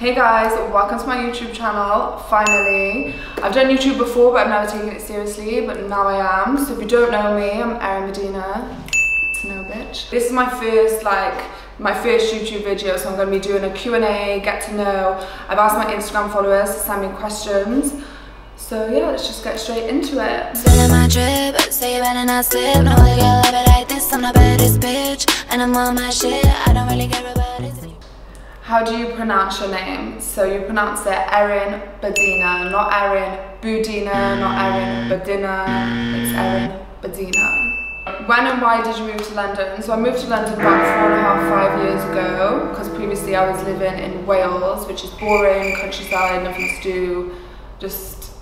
Hey guys, welcome to my YouTube channel, finally. I've done YouTube before but I've never taken it seriously, but now I am. So if you don't know me, I'm Erin Budina. It's no bitch. This is my first, like, my first YouTube video, so I'm going to be doing a Q&A, get to know. I've asked my Instagram followers to send me questions. So yeah, let's just get straight into it. Feeling my drip, say you better not slip. No other girl it like this. I'm the baddest bitch, and I'm on my shit. I don't really care about it. How do you pronounce your name? So you pronounce it Erin Badina, not Erin Budina, not Erin Badina. It's Erin Badina. When and why did you move to London? So I moved to London about four and a half, five years ago because previously I was living in Wales, which is boring, countryside, nothing to do, just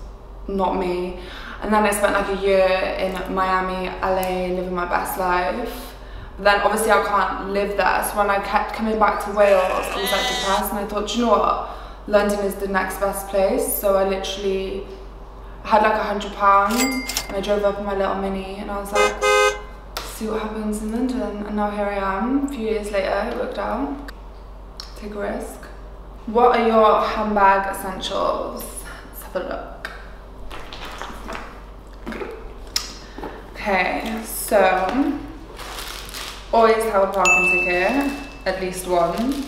not me. And then I spent like a year in Miami, LA, living my best life then obviously I can't live there. So when I kept coming back to Wales, I was like depressed and I thought, you know what? London is the next best place. So I literally had like a hundred pounds and I drove up in my little mini and I was like, see what happens in London. And now here I am, a few years later, it worked out. Take a risk. What are your handbag essentials? Let's have a look. Okay, so Always have a parking ticket, at least one.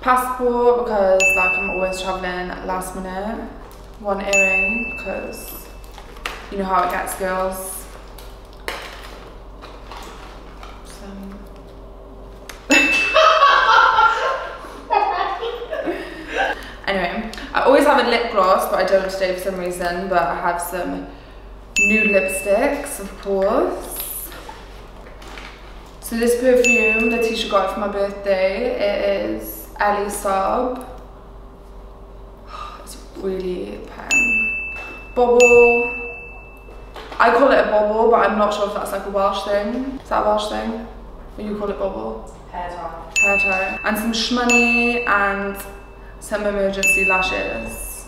Passport because like I'm always traveling last minute. One earring because you know how it gets girls. anyway, I always have a lip gloss but I don't today for some reason but I have some nude lipsticks of course so this perfume that Letitia got for my birthday, it is Elie Saab. It's really pen. Bubble. I call it a bubble, but I'm not sure if that's like a Welsh thing. Is that a Welsh thing? Or you call it bubble? Hair tie. Hair tie. And some shmoney and some emergency lashes.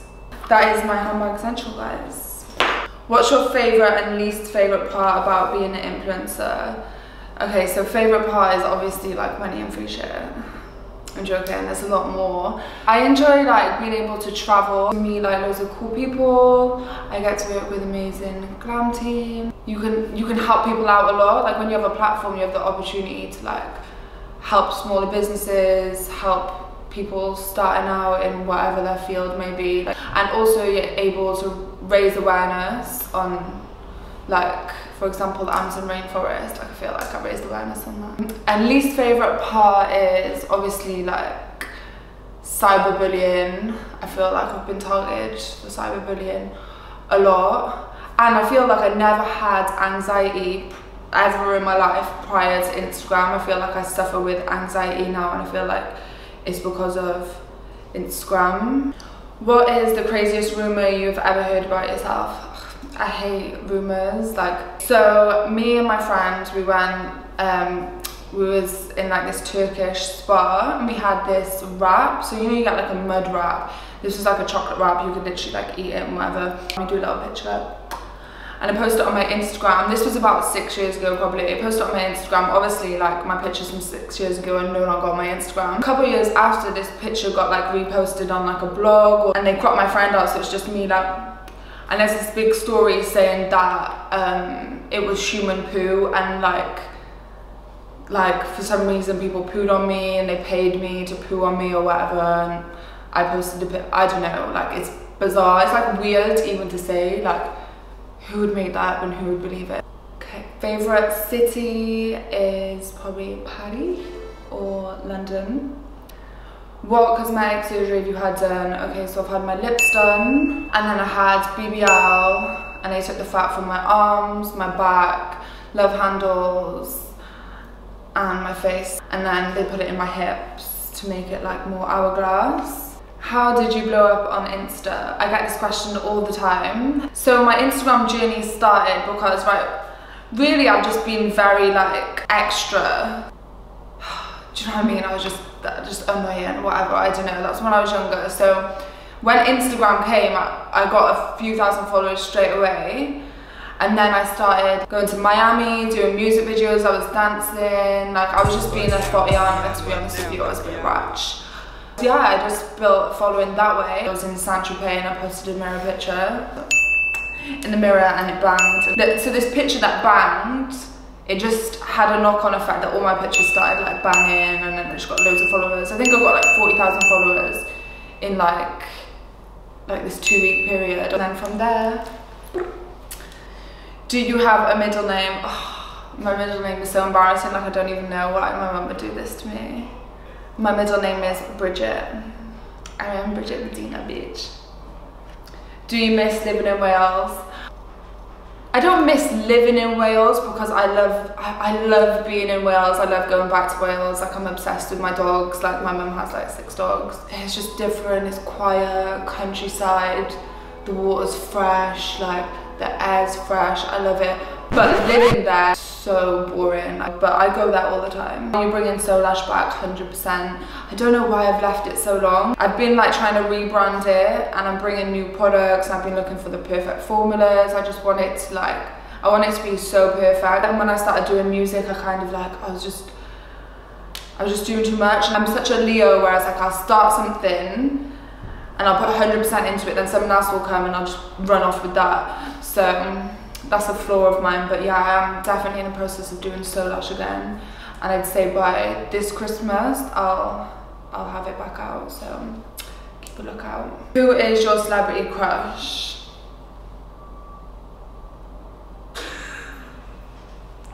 That is my handbag essential, guys. What's your favourite and least favourite part about being an influencer? Okay, so favorite part is obviously like money and free shit. I'm joking, there's a lot more. I enjoy like being able to travel, meet like loads of cool people. I get to work with amazing glam team. You can you can help people out a lot. Like when you have a platform, you have the opportunity to like help smaller businesses, help people starting out in whatever their field may be. And also you're able to raise awareness on like for example the Amazon rainforest like I feel like I raised awareness on that. And least favorite part is obviously like cyberbullying. I feel like I've been targeted for cyberbullying a lot. And I feel like I never had anxiety ever in my life prior to Instagram. I feel like I suffer with anxiety now and I feel like it's because of Instagram. What is the craziest rumor you've ever heard about yourself I hate rumors. Like, so me and my friends, we went, um, we was in like this Turkish spa and we had this wrap. So you know you get like a mud wrap. This was like a chocolate wrap. You could literally like eat it and whatever. Me do a little picture. And I posted it on my Instagram. This was about six years ago probably. I posted on my Instagram. Obviously like my pictures from six years ago and no longer on my Instagram. A couple years after this picture got like reposted on like a blog and they cropped my friend out so it's just me like and there's this big story saying that um, it was human poo and like like for some reason people pooed on me and they paid me to poo on me or whatever. And I posted a bit I don't know like it's bizarre. It's like weird even to say like who would make that and who would believe it. Okay favorite city is probably Paris or London what cosmetic surgery have you had done? Okay, so I've had my lips done, and then I had BBL, and they took the fat from my arms, my back, love handles, and my face, and then they put it in my hips to make it like more hourglass. How did you blow up on Insta? I get this question all the time. So my Instagram journey started because, right, really I've just been very like extra. Do you know what I mean? I was just just annoying, whatever, I don't know, that's when I was younger. So when Instagram came, I, I got a few thousand followers straight away. And then I started going to Miami, doing music videos, I was dancing, like I was just being a Thotiana, to be honest with you, I was being ratch. Yeah, I just built following that way. I was in Saint Tropez and I posted a mirror picture in the mirror and it banged. So this picture that banged, it just had a knock-on effect that all my pictures started like banging and then I just got loads of followers. I think I've got like 40,000 followers in like like this two week period. And then from there, do you have a middle name? Oh, my middle name is so embarrassing, like I don't even know why my mum would do this to me. My middle name is Bridget. I am Bridget Budina Beach. Do you miss living in Wales? I don't miss living in Wales because I love I, I, love being in Wales. I love going back to Wales. Like I'm obsessed with my dogs. Like my mum has like six dogs. It's just different. It's quiet, countryside. The water's fresh. Like the air's fresh. I love it. But living there so boring but I go there all the time. You bring in So Lash back 100%. I don't know why I've left it so long. I've been like trying to rebrand it and I'm bringing new products I've been looking for the perfect formulas. I just want it to like, I want it to be so perfect. And when I started doing music I kind of like, I was just, I was just doing too much. I'm such a Leo whereas like I'll start something and I'll put 100% into it then someone else will come and I'll just run off with that. So um, that's a flaw of mine but yeah I am definitely in the process of doing So Lash again and I'd say by this Christmas I'll I'll have it back out so keep a lookout. Who is your celebrity crush?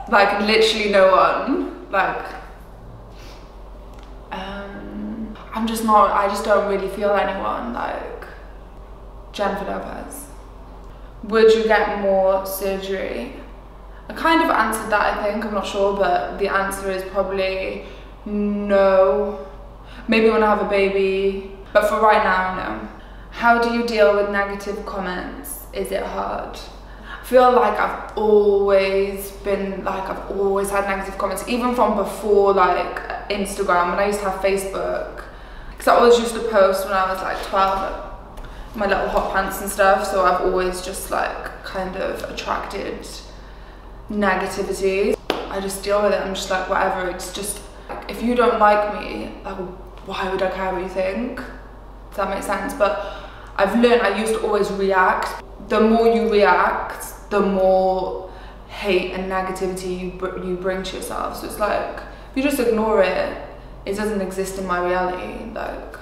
like literally no one like um I'm just not I just don't really feel anyone like Jennifer Lopez would you get more surgery? I kind of answered that, I think, I'm not sure, but the answer is probably no. Maybe when I have a baby, but for right now, no. How do you deal with negative comments? Is it hard? I feel like I've always been, like I've always had negative comments, even from before like Instagram, when I used to have Facebook. Because I always used to post when I was like 12, my little hot pants and stuff so I've always just like kind of attracted negativity. I just deal with it I'm just like whatever it's just like, if you don't like me like why would I care what you think? Does that make sense? But I've learned I used to always react. The more you react the more hate and negativity you, br you bring to yourself. So it's like if you just ignore it it doesn't exist in my reality. Like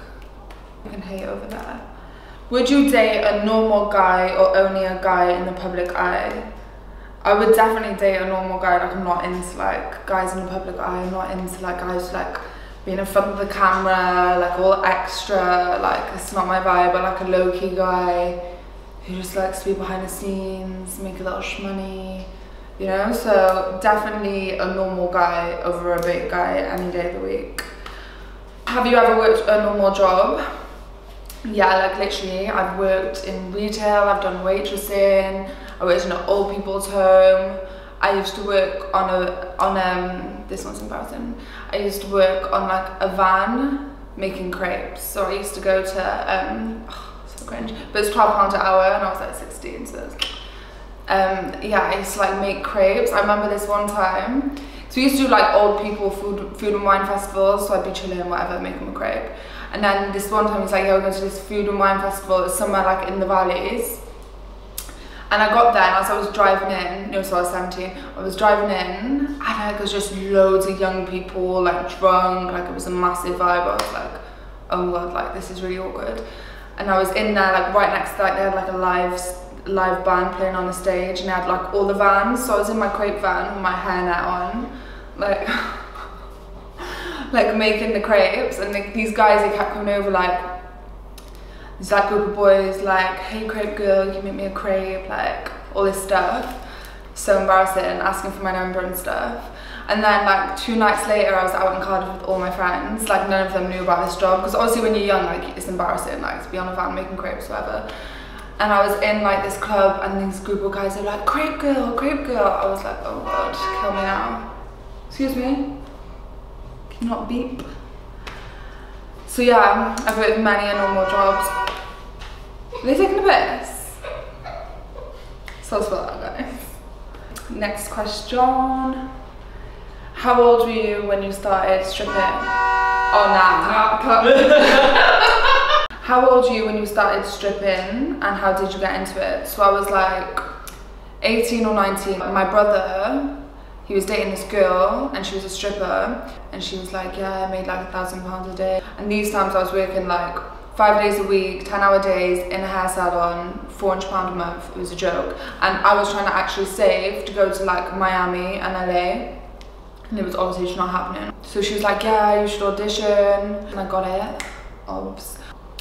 you can hate over there would you date a normal guy or only a guy in the public eye? I would definitely date a normal guy. Like I'm not into like guys in the public eye. I'm not into like guys like being in front of the camera, like all extra. Like it's not my vibe. But like a low key guy who just likes to be behind the scenes, make a lot of money. You know, so definitely a normal guy over a big guy any day of the week. Have you ever worked a normal job? Yeah, like literally, I've worked in retail, I've done waitressing, I worked in an old people's home. I used to work on a, on um, this one's embarrassing. I used to work on like a van making crepes. So I used to go to, um, oh, so cringe, but it's 12 pounds an hour and I was like 16, so um, yeah, I used to like make crepes. I remember this one time, so we used to do like old people food, food and wine festivals, so I'd be chilling, whatever, making a crepe. And then this one time he's like, yeah, we're going to this food and wine festival. Somewhere like in the valleys. And I got there and as I was driving in, no, so I was 17, I was driving in and like, there was just loads of young people, like drunk, like it was a massive vibe. I was like, oh my god, like this is really awkward. And I was in there, like right next to like, they had like a live live band playing on the stage and they had like all the vans. So I was in my crepe van with my hair hairnet on, like, like making the crepes and these guys they kept coming over like this like group of boys like hey crepe girl can you make me a crepe? Like all this stuff. So embarrassing asking for my number and stuff. And then like two nights later I was out in Cardiff with all my friends. Like none of them knew about this job because obviously when you're young like it's embarrassing like to be on a van making crepes whatever. And I was in like this club and these group of guys are like crepe girl crepe girl. I was like oh god kill me now. Excuse me not beep. So yeah, I've worked many normal jobs. Are they taking a piss? So for that guys. Next question. How old were you when you started stripping? Oh, nah. How old were you when you started stripping and how did you get into it? So I was like 18 or 19. My brother, he was dating this girl and she was a stripper and she was like, yeah, I made like a thousand pounds a day. And these times I was working like five days a week, 10 hour days in a hair salon, 400 pound a month. It was a joke. And I was trying to actually save to go to like Miami and LA and it was obviously just not happening. So she was like, yeah, you should audition. And I got it, obs.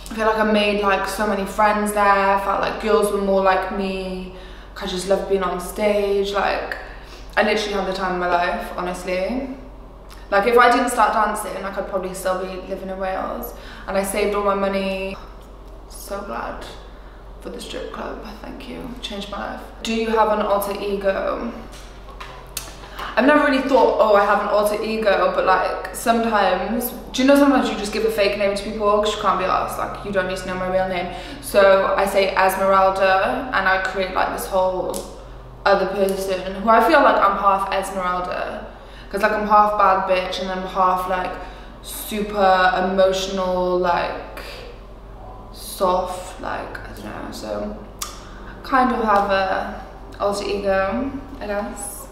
I feel like I made like so many friends there. I felt like girls were more like me. I just loved being on stage. Like, I literally had the time of my life, honestly. Like, if I didn't start dancing, like I could probably still be living in Wales. And I saved all my money. So glad for the strip club. Thank you. Changed my life. Do you have an alter ego? I've never really thought, oh, I have an alter ego, but like sometimes, do you know sometimes you just give a fake name to people because you can't be asked, like you don't need to know my real name. So I say Esmeralda and I create like this whole other person who I feel like I'm half Esmeralda because like I'm half bad bitch and I'm half like super emotional, like soft, like I don't know. So kind of have a alter ego, I guess.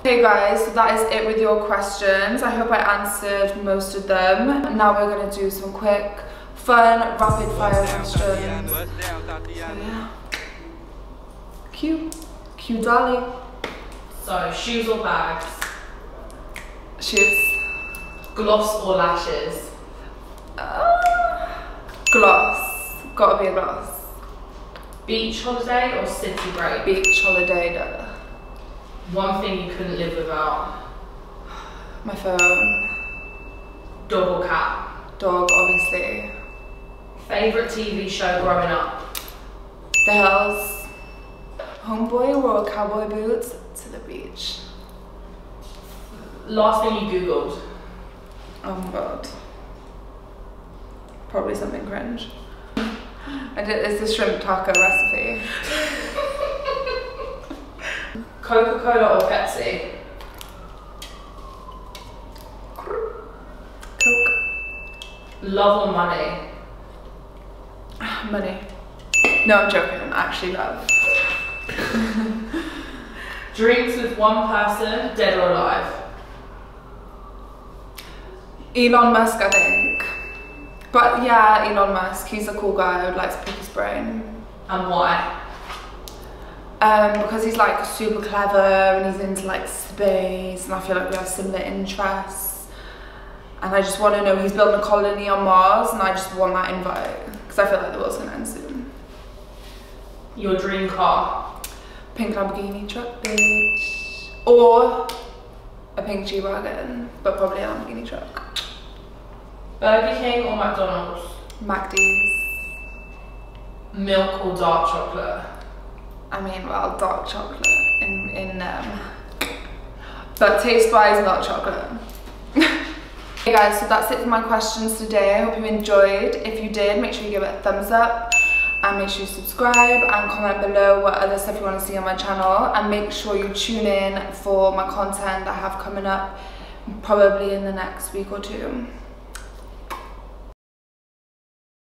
Okay guys, so that is it with your questions. I hope I answered most of them. Now we're gonna do some quick, fun, rapid fire questions. So yeah. Cute. Cute dolly. So, shoes or bags? Shoes. Gloss or lashes? Uh, gloss. Gotta be a gloss. Beach holiday or city break? Beach holiday. duh. One thing you couldn't live without? My phone. Dog or cat? Dog, obviously. Favourite TV show growing up? The Hells. Homeboy wore cowboy boots to the beach. Last thing you googled? Oh my god. Probably something cringe. I did, it's the shrimp taco recipe. Coca-Cola or Pepsi? Coke. Love or money? Ah, money. No, I'm joking. I'm actually love. Drinks with one person, dead or alive? Elon Musk, I think. But yeah, Elon Musk. He's a cool guy. I would like to pick his brain. And why? Um, because he's like super clever and he's into like space and I feel like we have similar interests. And I just want to know he's building a colony on Mars and I just want that invite because I feel like the world's gonna end soon. Your dream car? Pink Lamborghini truck, bitch. Or a pink G-Wagon, but probably a Lamborghini truck. Burger King or McDonald's? MacD's. Milk or dark chocolate? I mean, well, dark chocolate in, in um, but taste-wise, milk chocolate. hey guys, so that's it for my questions today. I hope you enjoyed. If you did, make sure you give it a thumbs up and make sure you subscribe and comment below what other stuff you want to see on my channel and make sure you tune in for my content that I have coming up probably in the next week or two.